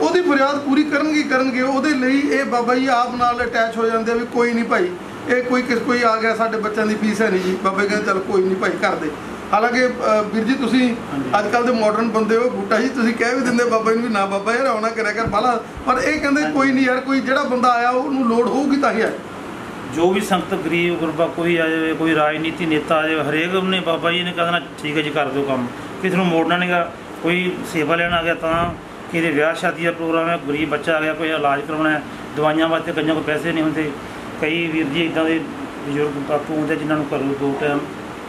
ਉਹਦੀ ਫਰਿਆਦ ਪੂਰੀ ਕਰਨਗੇ ਕਰਨਗੇ। ਉਹਦੇ ਲਈ ਇਹ ਬਾਬਾ ਜੀ ਆਪ ਨਾਲ ਅਟੈਚ ਹੋ ਜਾਂਦੇ ਆ ਵੀ ਕੋਈ ਨਹੀਂ ਭਾਈ। ਇਹ ਕੋਈ ਕਿਸ ਕੋਈ ਆ ਗਿਆ ਸਾਡੇ ਬੱਚਿਆਂ ਦੀ ਫੀਸ ਹੈ ਨਹੀਂ ਜੀ। ਬਾਬੇ ਕਹਿੰਦੇ ਚਲ ਕੋਈ ਨਹੀਂ ਭਾਈ ਕਰ ਦੇ। ਹਾਲਾਂਕਿ ਵੀਰ ਜੀ ਤੁਸੀਂ। ਅੱਜ ਕੱਲ ਦੇ ਮਾਡਰਨ ਬੰਦੇ ਹੋ ਬੂਟਾ ਜੀ ਤੁਸੀਂ ਕਹਿ ਵੀ ਦਿੰਦੇ ਬਾਬਾ ਜੀ ਨੂੰ ਵੀ ਨਾ ਬਾਬਾ ਯਾਰ ਆਉਣਾ ਕਰਿਆ ਕਰ ਬਾਲਾ। ਪਰ ਇਹ ਕਹਿੰਦੇ ਕੋਈ ਨਹੀਂ ਯਾਰ ਕੋਈ ਜਿਹੜਾ ਬੰਦਾ ਆਇਆ ਉਹਨੂੰ ਲੋੜ ਹੋਊਗੀ ਤਾਂ ਹੀ ਆਏ ਜੋ ਵੀ ਸੰਗਤ ਗਰੀਬ ਗੁਰਬਾ ਕੋਈ ਆ ਜਾਵੇ, ਕੋਈ ਰਾਜਨੀਤੀ ਨੇਤਾ ਆ ਜਾਵੇ, ਹਰੇਕ ਨੇ ਬਾਬਾ ਜੀ ਨੇ ਕਹਿਣਾ ਠੀਕ ਹੈ ਜੀ, ਕਰ ਦਿਓ ਕੰਮ। ਕਿਸੇ ਨੂੰ ਮੋੜਨਾ ਨਹੀਂਗਾ ਕੋਈ ਸੇਵਾ ਲੈਣ ਆ ਗਿਆ ਤਾਂ ਕਿਤੇ ਵਿਆਹ ਸ਼ਾਦੀ ਦਾ ਪ੍ਰੋਗਰਾਮ ਹੈ, ਗਰੀਬ ਬੱਚਾ ਆ ਗਿਆ, ਕੋਈ ਇਲਾਜ ਕਰਾਉਣਾ ਹੈ, ਦਵਾਈਆਂ ਵਾਸਤੇ ਕਈਆਂ ਕੋਲ ਪੈਸੇ ਨਹੀਂ ਹੁੰਦੇ। ਕਈ ਵੀਰ ਜੀ ਇਦਾਂ ਦੇ ਬਜ਼ੁਰਗ ਬਾਪੂ ਹੁੰਦੇ ਜਿਨ੍ਹਾਂ ਨੂੰ ਘਰੋਂ ਦੋ ਟਾਈਮ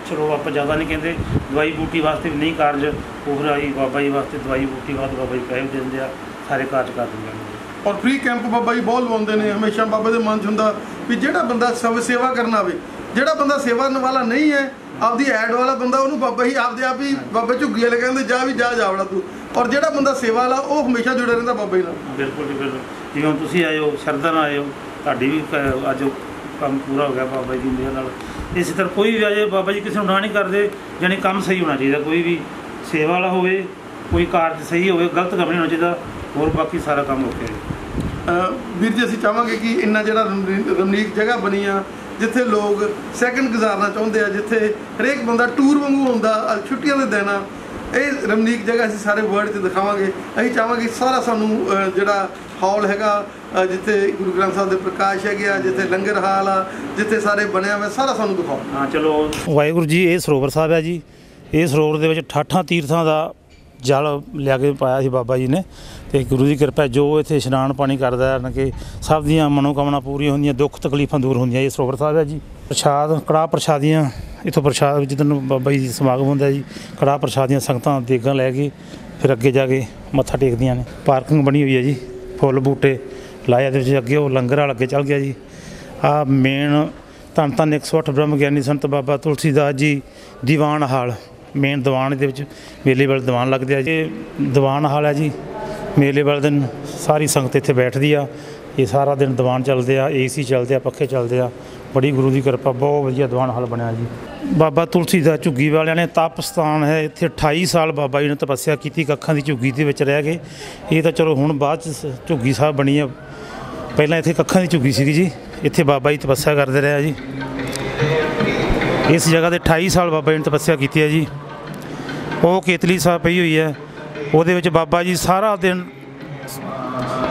ਚਲੋ ਆਪਾਂ ਜ਼ਿਆਦਾ ਨਹੀਂ ਕਹਿੰਦੇ, ਦਵਾਈ ਬੂਟੀ ਵਾਸਤੇ ਵੀ ਨਹੀਂ ਕਾਰਜ। ਉਹ ਰਾਈ ਬਾਬਾ ਜੀ ਵਾਸਤੇ ਦਵਾਈ ਬੂਟੀ ਵਾਸਤੇ ਬਾਬਾ ਜੀ ਕਹਿ ਵੀ ਦਿੰਦੇ ਆ, ਸਾਰੇ ਕਾਰਜ ਕਰ ਦਿੰਦੇ ਨੇ ਔਰ ਫ੍ਰੀ ਕੈਂਪ ਬਾਬਾ ਜੀ ਬਹੁਤ ਲਵਾਉਂਦੇ ਨੇ। ਹਮੇਸ਼ਾ ਬਾਬਾ ਦੇ ਮਨ 'ਚ ਹੁੰਦਾ ਵੀ ਜਿਹੜਾ ਬੰਦਾ ਸਭ ਸੇਵਾ ਕਰਨ ਆਵੇ, ਜਿਹੜਾ ਬੰਦਾ ਸੇਵਾ ਕਰਨ ਵਾਲਾ ਨਹੀਂ ਹੈ, ਆਪਦੀ ਐਡ ਵਾਲਾ ਬੰਦਾ ਉਹਨੂੰ ਬਾਬਾ ਹੀ ਆਪਦੇ ਆਪ ਹੀ ਬਾਬਾ ਝੁੱਗੀ ਵਾਲੇ ਕਹਿੰਦੇ, ਜਾ ਵੀ, ਜਾ ਜਾਵੜਾ ਤੂੰ। ਔਰ ਜਿਹੜਾ ਬੰਦਾ ਸੇਵਾ ਵਾਲਾ, ਉਹ ਹਮੇਸ਼ਾ ਜੁੜਿਆ ਰਹਿੰਦਾ ਬਾਬਾ ਜੀ ਨਾਲ। ਬਿਲਕੁਲ ਜੀ, ਬਿਲਕੁਲ। ਜਿਵੇਂ ਹੁਣ ਤੁਸੀਂ ਆਏ ਹੋ ਸ਼ਰਧਾ ਨਾਲ ਆਏ ਹੋ, ਤੁਹਾਡੀ ਵੀ ਅੱਜ ਕੰਮ ਪੂਰਾ ਹੋ ਗਿਆ ਬਾਬਾ ਜੀ ਦੀ ਮਿਹਰ ਨਾਲ। ਇਸੇ ਤਰ੍ਹਾਂ ਕੋਈ ਵੀ ਆਜੇ ਬਾਬਾ ਜੀ ਕਿਸੇ ਨੂੰ ਨਾ ਨਹੀਂ ਕਰਦੇ, ਜਾਣੀ ਕੰਮ ਸਹੀ ਹੋਣਾ ਚਾਹੀਦਾ, ਕੋਈ ਵੀ ਸੇਵਾ ਵਾਲਾ ਹੋਵੇ, ਕੋਈ ਕਾਰਜ ਸਹੀ ਹੋਵੇ, ਗਲਤ ਕੰਮ ਨਹੀਂ ਹੋਣਾ ਚਾਹੀਦਾ, ਹੋਰ ਬਾਕੀ ਸਾਰਾ ਕੰਮ ਓਕੇ ਹੈ। ਵੀਰ ਜੀ ਅਸੀਂ ਚਾਹਾਂਗੇ ਕਿ ਇੰਨਾ ਜਿਹੜਾ ਰਮਣੀਕ ਜਗ੍ਹਾ ਬਣੀ ਆ ਜਿੱਥੇ ਲੋਕ ਸੈਕਿੰਡ ਗੁਜ਼ਾਰਨਾ ਚਾਹੁੰਦੇ ਆ ਜਿੱਥੇ ਹਰੇਕ ਬੰਦਾ ਟੂਰ ਵਾਂਗੂ ਹੁੰਦਾ ਛੁੱਟੀਆਂ ਦੇ ਦਿਨ ਆ ਇਹ ਰਮਣੀਕ ਜਗ੍ਹਾ ਅਸੀਂ ਸਾਰੇ ਵਰਲਡ 'ਚ ਦਿਖਾਵਾਂਗੇ। ਅਸੀਂ ਚਾਹਾਂਗੇ ਸਾਰਾ ਸਾਨੂੰ ਜਿਹੜਾ ਹਾਲ ਹੈਗਾ ਜਿੱਥੇ ਗੁਰੂ ਗ੍ਰੰਥ ਸਾਹਿਬ ਦੇ ਪ੍ਰਕਾਸ਼ ਹੈਗੇ ਆ ਜਿੱਥੇ ਲੰਗਰ ਹਾਲ ਆ ਜਿੱਥੇ ਸਾਰੇ ਬਣਿਆ ਹੋਇਆ ਸਾਰਾ ਸਾਨੂੰ ਦਿਖਾਓ। ਹਾਂ ਚਲੋ। ਵਾਹਿਗੁਰੂ ਜੀ ਇਹ ਸਰੋਵਰ ਸਾਹਿਬ ਹੈ ਜੀ। ਇਹ ਸਰੋਵਰ ਦੇ ਵਿੱਚ ਠਾਠਾਂ ਤੀਰਥਾਂ ਦਾ ਜਲ ਲਿਆ ਕੇ ਪਾਇਆ ਸੀ ਬਾਬਾ ਜੀ ਨੇ ਤੇ ਗੁਰੂ ਦੀ ਕਿਰਪਾ ਜੋ ਇੱਥੇ ਇਸ਼ਨਾਨ ਪਾਣੀ ਕਰਦਾ ਹੈ ਕਿ ਸਭ ਦੀਆਂ ਮਨੋਕਾਮਨਾ ਪੂਰੀਆਂ ਹੁੰਦੀਆਂ, ਦੁੱਖ ਤਕਲੀਫਾਂ ਦੂਰ ਹੁੰਦੀਆਂ, ਇਹ ਸਰੋਵਰ ਸਾਹਿਬ ਹੈ ਜੀ। ਪ੍ਰਸ਼ਾਦ, ਕੜਾਹ ਪ੍ਰਸ਼ਾਦੀਆਂ, ਇਥੋਂ ਪ੍ਰਸ਼ਾਦ ਜਿੱਦਨ ਬਾਬਾ ਜੀ ਦੀ ਸਮਾਗਮ ਹੁੰਦਾ ਜੀ। ਕੜਾਹ ਪ੍ਰਸ਼ਾਦੀਆਂ, ਸੰਗਤਾਂ, ਦੇਗਾਂ ਲੈ ਕੇ ਫਿਰ ਅੱਗੇ ਜਾ ਕੇ ਮੱਥਾ ਟੇਕਦੀਆਂ ਨੇ। ਪਾਰਕਿੰਗ ਬਣੀ ਹੋਈ ਹੈ ਜੀ, ਫੁੱਲ ਬੂਟੇ ਲਾਇਆ ਦੇ ਵਿੱਚ ਅੱਗੇ ਉਹ ਲੰਗਰ ਵਾਲ ਅੱਗੇ ਚੱਲ ਗਿਆ ਜੀ। ਆ ਮੇਨ ਧੰਨ ਧੰਨ 108 ਬ੍ਰਹਮ ਗਿਆਨੀ ਸੰਤ ਬਾਬਾ ਤੁਲਸੀਦਾਸ ਜੀ, ਦੀਵਾਨ ਹਾਲ। ਮੇਨ ਦੀਵਾਨ ਦੇ ਵਿੱਚ, ਮੇਲੇ ਵਾਲੇ ਦੀਵਾਨ ਲੱਗਦੇ ਆ ਜੀ। ਦੀਵਾਨ ਹਾਲ ਹੈ ਜੀ, ਮੇਲੇ ਵਾਲੇ ਦਿਨ ਸਾਰੀ ਸੰਗਤ ਇੱਥੇ ਬੈਠਦੀ ਆ। ਇਹ ਸਾਰਾ ਦਿਨ ਦੀਵਾਨ ਚੱਲਦੇ ਆ, ਏਸੀ ਚੱਲਦੇ ਆ, ਪੱਖੇ ਚੱਲਦੇ ਆ। ਬੜੀ ਗੁਰੂ ਦੀ ਕਿਰਪਾ, ਬਹੁਤ ਵਧੀਆ ਦੀਵਾਨ ਹਾਲ ਬਣਿਆ ਜੀ। ਬਾਬਾ ਤੁਲਸੀਦਾਸ ਝੁੱਗੀ ਵਾਲਿਆਂ ਨੇ ਤਪ ਸਥਾਨ ਹੈ, ਇੱਥੇ 28 ਸਾਲ ਬਾਬਾ ਜੀ ਨੇ ਤਪੱਸਿਆ ਕੀਤੀ, ਕੱਖਾਂ ਦੀ ਝੁੱਗੀ ਦੇ ਵਿੱਚ ਰਹਿ ਗਏ। ਇਹ ਤਾਂ ਚਲੋ ਹੁਣ ਬਾਅਦ ਚ ਸ- ਝੁੱਗੀ ਸਾਹਿਬ ਬਣੀ ਆ। ਪਹਿਲਾਂ ਇੱਥੇ ਕੱਖਾਂ ਦੀ ਝੁੱਗੀ ਸੀਗੀ ਜੀ, ਇੱਥੇ ਬਾਬਾ ਜੀ ਤਪੱਸਿਆ ਕਰਦੇ ਰਿਹਾ ਜੀ। ਇਸ ਜਗ੍ਹਾ ਤੇ 28 ਸਾਲ ਬਾਬਾ ਜੀ ਨੇ ਤਪੱਸਿਆ ਕੀਤੀ ਹੈ ਜੀ। ਉਹ ਕੇਤਲੀ ਸਾਹਿਬ ਪਈ ਹੋਈ ਹੈ। ਉਹਦੇ ਵਿੱਚ ਬਾਬਾ ਜੀ ਸਾਰਾ ਦਿਨ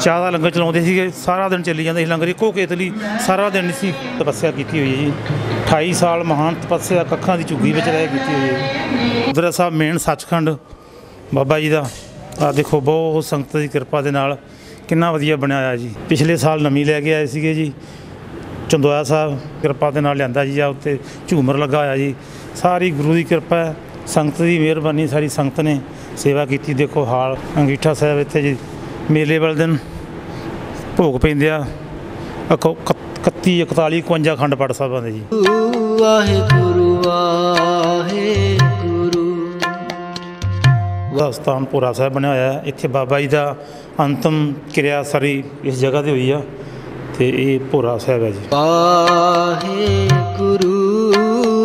ਚਾਹ ਦਾ ਲੰਗਰ ਚਲਾਉਂਦੇ ਸੀਗੇ। ਸਾਰਾ ਦਿਨ ਚੱਲੀ ਜਾਂਦਾ ਸੀ ਲੰਗਰ। ਇੱਕੋ ਕੇਤਲੀ ਸਾਰਾ ਦਿਨ ਸੀ ਤਪੱਸਿਆ ਕੀਤੀ ਹੋਈ ਹੈ ਜੀ। 28 ਸਾਲ ਮਹਾਨ ਤਪੱਸਿਆ ਕੱਖਾਂ ਦੀ ਝੁੱਗੀ ਵਿੱਚ ਰਹਿ ਕੀਤੀ ਹੋਈ ਹੈ। ਗੁਰਦੁਆਰਾ ਸਾਹਿਬ ਮੇਨ ਸੱਚਖੰਡ ਬਾਬਾ ਜੀ ਦਾ। ਆ ਦੇਖੋ, ਬਹੁਤ ਸੰਗਤ ਦੀ ਕਿਰਪਾ ਦੇ ਨਾਲ ਕਿੰਨਾ ਵਧੀਆ ਬਣਿਆ ਹੋਇਆ ਜੀ। ਪਿਛਲੇ ਸਾਲ ਨਵੀਂ ਲੈ ਕੇ ਆਏ ਸੀਗੇ ਜੀ। ਚੰਦੋਆ ਸਾਹਿਬ ਕਿਰਪਾ ਦੇ ਨਾਲ ਲਿਆਂਦਾ ਜੀ ਆ ਉੱਤੇ ਝੂਮਰ ਲੱਗਾ ਹੋਇਆ ਜੀ। ਸਾਰੀ ਗੁਰੂ ਦੀ ਕਿਰਪਾ ਹੈ ਸੰਗਤ ਦੀ ਮਿਹਰਬਾਨੀ ਸਾਰੀ ਸੰਗਤ ਨੇ ਸੇਵਾ ਕੀਤੀ। ਦੇਖੋ ਹਾਲ ਅੰਗੀਠਾ ਸਾਹਿਬ ਇੱਥੇ ਜੀ ਮੇਲੇ ਵਾਲੇ ਦਿਨ ਭੋਗ ਪੈਂਦੇ ਆ। ਅਕੋ 31 41 51 ਖੰਡ ਪਾਠ ਸਾਹਿਬਾਂ ਦੇ ਜੀ। ਵਾਹਿਗੁਰੂ ਵਾਹਿਗੁਰੂ। ਸਥਾਨ ਭੋਰਾ ਸਾਹਿਬ ਬਣਿਆ ਹੋਇਆ ਇੱਥੇ ਬਾਬਾ ਜੀ ਦਾ ਅੰਤਮ ਕਿਰਿਆ ਸਾਰੀ ਇਸ ਜਗ੍ਹਾ ਤੇ ਹੋਈ ਆ। ਤੇ ਇਹ ਭੋਰਾ ਸਾਹਿਬ ਹੈ ਜੀ। ਵਾਹਿਗੁਰੂ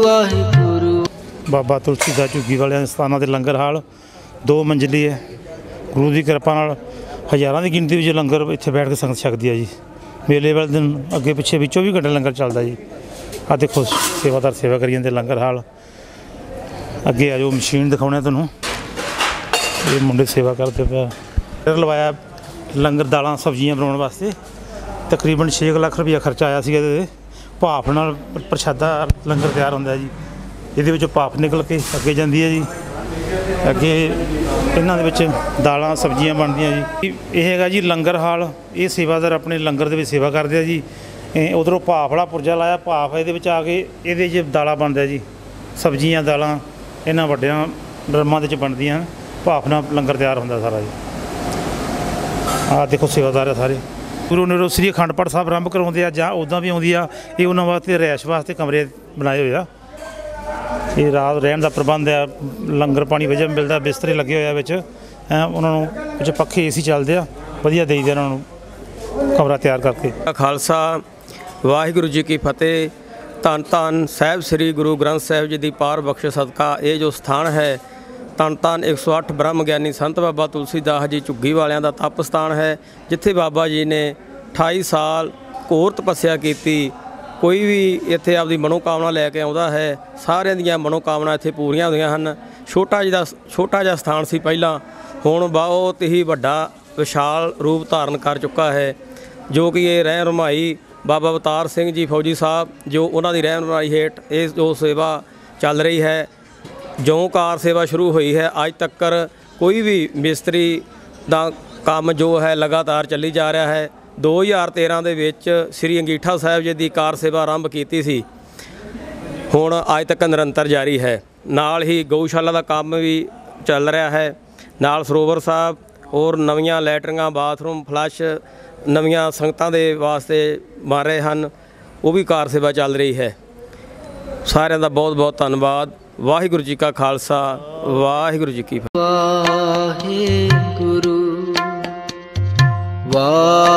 ਵਾਹਿਗੁਰੂ। ਬਾਬਾ ਤੁਲਸੀ ਦਾ ਝੁੱਗੀ ਵਾਲਿਆਂ ਦੇ ਸਥਾਨਾਂ ਦੇ ਲੰਗਰ ਹਾਲ ਦੋ ਮੰਜ਼ਲੀ ਹੈ। ਗੁਰੂ ਦੀ ਕਿਰਪਾ ਨਾਲ ਹਜ਼ਾਰਾਂ ਦੀ ਗਿਣਤੀ ਵਿੱਚ ਲੰਗਰ ਇੱਥੇ ਬੈਠ ਕੇ ਸੰਗਤ ਛਕਦੀ ਹੈ ਜੀ। ਮੇਲੇ ਵਾਲੇ ਦਿਨ ਅੱਗੇ ਪਿੱਛੇ ਵੀ 24 ਘੰਟੇ ਲੰਗਰ ਚੱਲਦਾ ਜੀ। ਆ ਦੇਖੋ ਸੇਵਾਦਾਰ ਸੇਵਾ ਕਰੀ ਜਾਂਦੇ ਲੰਗਰ ਹਾਲ। ਅੱਗੇ ਆ ਜਾਓ ਮਸ਼ੀਨ ਦਿਖਾਉਣੇ ਤੁਹਾਨੂੰ। ਇਹ ਮੁੰਡੇ ਸੇਵਾ ਕਰਦੇ ਪਿਆ ਫਿਰ ਲਵਾਇਆ ਲੰਗਰ ਦਾਲਾਂ ਸਬਜ਼ੀਆਂ ਬਣਾਉਣ ਵਾਸਤੇ। ਤਕਰੀਬਨ 6 ਲੱਖ ਰੁਪਇਆ ਖਰਚਾ ਆਇਆ ਸੀਗਾ ਇਹਦੇ ਤੇ। ਭਾਫ ਨਾਲ ਪ੍ਰਸ਼ਾਦਾ ਲੰਗਰ ਤਿਆਰ ਹੁੰਦਾ ਜੀ। ਇਹਦੇ ਵਿੱਚੋਂ ਭਾਫ ਨਿਕਲ ਕੇ ਅੱਗੇ ਜਾਂਦੀ ਹੈ ਜੀ। ਅੱਗੇ ਇਹਨਾਂ ਦੇ ਵਿੱਚ ਦਾਲਾਂ, ਸਬਜ਼ੀਆਂ ਬਣਦੀਆਂ ਜੀ। ਇਹ ਹੈਗਾ ਜੀ ਲੰਗਰ ਹਾਲ। ਇਹ ਸੇਵਾਦਾਰ ਆਪਣੇ ਲੰਗਰ ਦੇ ਵਿੱਚ ਸੇਵਾ ਕਰਦੇ ਆ ਜੀ। ਉਧਰੋਂ ਭਾਫ ਵਾਲਾ ਪੁਰਜਾ ਲਾਇਆ। ਭਾਫ ਇਹਦੇ ਵਿੱਚ ਆ ਕੇ ਇਹਦੇ 'ਚ ਦਾਲਾਂ ਬਣਦਾ ਜੀ। ਸਬਜ਼ੀਆਂ, ਦਾਲਾਂ ਇਹਨਾਂ ਵੱਡਿਆਂ ਡਰਮਾਂ ਦੇ ਵਿੱਚ ਬਣਦੀਆਂ। ਭਾਫ ਨਾਲ ਲੰਗਰ ਤਿਆਰ ਹੁੰਦਾ ਸਾਰਾ ਜੀ। ਆਹ ਦੇਖੋ ਸੇਵਾਦਾਰ ਆ ਸਾਰੇ। ਗੁਰੂ ਨਰੋ ਸ੍ਰੀ ਅਖੰਡ ਪਾਠ ਸਾਹਿਬ ਆਰੰਭ ਕਰਾਉਂਦੇ ਆ ਜਾਂ ਉਦਾਂ ਵੀ ਆਉਂਦੀ ਆ, ਇਹ ਉਹਨਾਂ ਵਾਸਤੇ ਰਹਿਸ਼ ਵਾਸਤੇ ਕਮਰੇ ਬਣਾਏ ਹੋਏ ਆ। ਇਹ ਰਾਤ ਰਹਿਣ ਦਾ ਪ੍ਰਬੰਧ ਆ, ਲੰਗਰ ਪਾਣੀ ਵਧੀਆ ਮਿਲਦਾ, ਬਿਸਤਰੇ ਲੱਗੇ ਹੋਏ ਆ ਵਿੱਚ ਐਂ ਉਹਨਾਂ ਨੂੰ ਵਿੱਚ ਪੱਖੇ, ਏਸੀ ਚੱਲਦੇ ਆ, ਵਧੀਆ ਦੇਈਦੇ ਉਹਨਾਂ ਨੂੰ ਕਮਰਾ ਤਿਆਰ ਕਰਕੇ। ਖਾਲਸਾ, ਵਾਹਿਗੁਰੂ ਜੀ ਕੀ ਫਤਿਹ। ਧੰਨ ਧੰਨ ਸਾਹਿਬ ਸ੍ਰੀ ਗੁਰੂ ਗ੍ਰੰਥ ਸਾਹਿਬ ਜੀ ਦੀ ਪਾਰ ਬਖਸ਼ ਸਦਕਾ, ਇਹ ਜੋ ਸਥਾਨ ਹੈ ਧੰਨ ਧੰਨ 108 ਬ੍ਰਹਮ ਗਿਆਨੀ ਸੰਤ ਬਾਬਾ ਤੁਲਸੀਦਾਸ ਜੀ ਝੁੱਗੀ ਵਾਲਿਆਂ ਦਾ ਤਪ ਸਥਾਨ ਹੈ, ਜਿੱਥੇ ਬਾਬਾ ਜੀ ਨੇ 28 ਸਾਲ ਘੋਰ ਤਪੱਸਿਆ ਕੀਤੀ। ਕੋਈ ਵੀ ਇੱਥੇ ਆਪਦੀ ਮਨੋਕਾਮਨਾ ਲੈ ਕੇ ਆਉਂਦਾ ਹੈ, ਸਾਰਿਆਂ ਦੀਆਂ ਮਨੋਕਾਮਨਾ ਇੱਥੇ ਪੂਰੀਆਂ ਹੁੰਦੀਆਂ ਹਨ। ਛੋਟਾ ਜਿਹਾ ਛੋਟਾ ਜਿਹਾ ਸਥਾਨ ਸੀ ਪਹਿਲਾਂ, ਹੁਣ ਬਹੁਤ ਹੀ ਵੱਡਾ ਵਿਸ਼ਾਲ ਰੂਪ ਧਾਰਨ ਕਰ ਚੁੱਕਾ ਹੈ, ਜੋ ਕਿ ਇਹ ਰਹਿ ਰਮਾਈ ਬਾਬਾ ਅਵਤਾਰ ਸਿੰਘ ਜੀ ਫੌਜੀ ਸਾਹਿਬ, ਜੋ ਉਹਨਾਂ ਦੀ ਰਹਿਨ ਰਮਾਈ ਹੇਠ ਇਹ ਜੋ ਸੇਵਾ ਚੱਲ ਰਹੀ ਹੈ ਜਿਉਂ ਕਾਰ ਸੇਵਾ ਸ਼ੁਰੂ ਹੋਈ ਹੈ, ਅੱਜ ਤੱਕ ਕੋਈ ਵੀ ਮਿਸਤਰੀ ਦਾ ਕੰਮ ਜੋ ਹੈ ਲਗਾਤਾਰ ਚੱਲੀ ਜਾ ਰਿਹਾ ਹੈ। 2013 ਦੇ ਵਿੱਚ ਸ੍ਰੀ ਅੰਗੀਠਾ ਸਾਹਿਬ ਜੀ ਦੀ ਕਾਰ ਸੇਵਾ ਆਰੰਭ ਕੀਤੀ ਸੀ। ਹੁਣ ਅੱਜ ਤੱਕ ਨਿਰੰਤਰ ਜਾਰੀ ਹੈ। ਨਾਲ ਹੀ ਗਊਸ਼ਾਲਾ ਦਾ ਕੰਮ ਵੀ ਚੱਲ ਰਿਹਾ ਹੈ। ਨਾਲ ਸਰੋਵਰ ਸਾਹਿਬ ਹੋਰ ਨਵੀਆਂ ਲੈਟਰਿੰਗਾਂ, ਬਾਥਰੂਮ, ਫਲੱਸ਼ ਨਵੀਆਂ ਸੰਗਤਾਂ ਦੇ ਵਾਸਤੇ ਬਣ ਰਹੇ ਹਨ। ਉਹ ਵੀ ਕਾਰ ਸੇਵਾ ਚੱਲ ਰਹੀ ਹੈ। ਸਾਰਿਆਂ ਦਾ ਬਹੁਤ ਬਹੁਤ ਧੰਨਵਾਦ। ਵਾਹਿਗੁਰੂ ਜੀ ਕਾ ਖਾਲਸਾ ਵਾਹਿਗੁਰੂ ਜੀ ਕੀ ਫਤਿਹ। ਵਾਹਿਗੁਰੂ ਵਾਹਿ